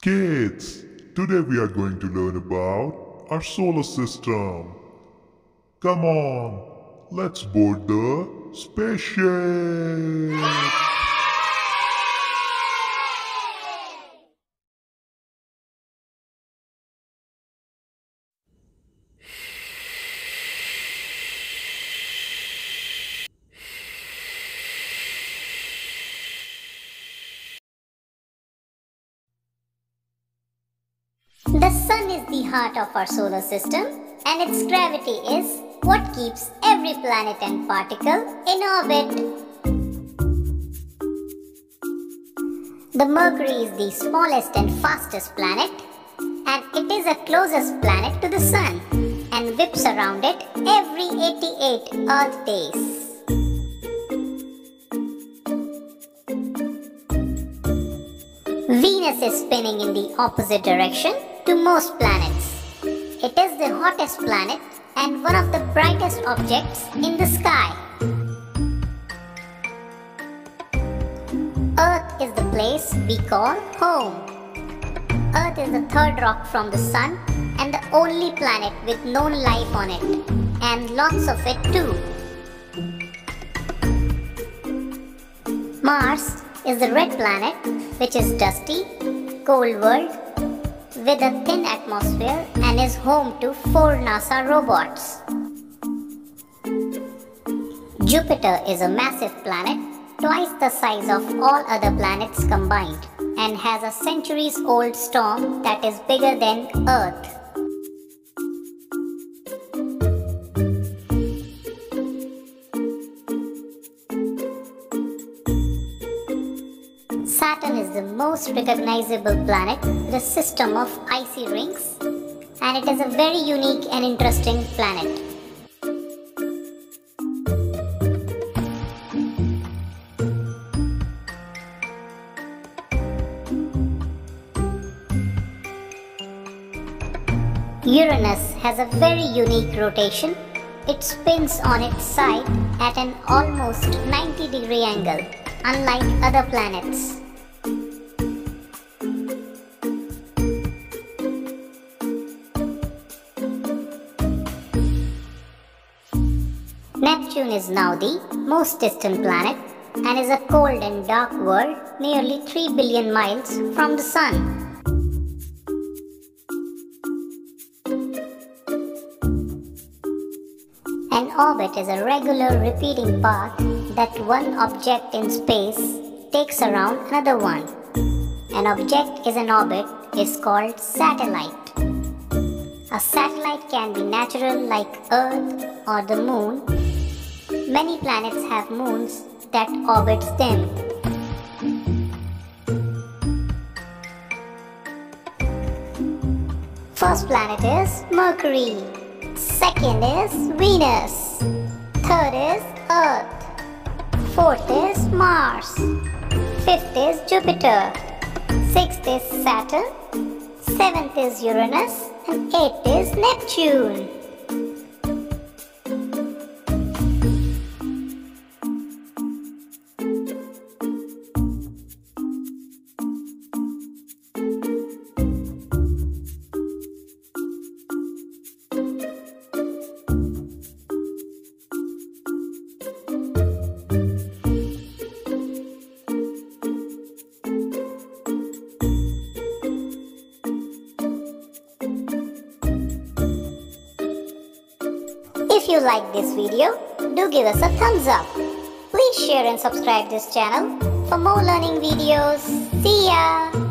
Kids, today we are going to learn about our solar system. Come on, let's board the spaceship. The sun is the heart of our solar system and its gravity is what keeps every planet and particle in orbit. The Mercury is the smallest and fastest planet and it is the closest planet to the sun and whips around it every 88 Earth days. Venus is spinning in the opposite direction to most planets. It is the hottest planet and one of the brightest objects in the sky. Earth is the place we call home. Earth is the third rock from the sun and the only planet with known life on it, and lots of it too. Mars is the red planet, which is dusty, cold world with a thin atmosphere and is home to four NASA robots. Jupiter is a massive planet, twice the size of all other planets combined, and has a centuries old storm that is bigger than Earth. Saturn is the most recognizable planet with a system of icy rings and it is a very unique and interesting planet. Uranus has a very unique rotation. It spins on its side at an almost 90 degree angle unlike other planets. Neptune is now the most distant planet and is a cold and dark world nearly 3 billion miles from the Sun. An orbit is a regular repeating path that one object in space takes around another one. An object is an orbit is called satellite. A satellite can be natural like Earth or the Moon. Many planets have moons that orbits them. First planet is Mercury. Second is Venus. Third is Earth. Fourth is Mars. Fifth is Jupiter. Sixth is Saturn. Seventh is Uranus. And eighth is Neptune. If you like this video, do give us a thumbs up. Please share and subscribe this channel for more learning videos. See ya!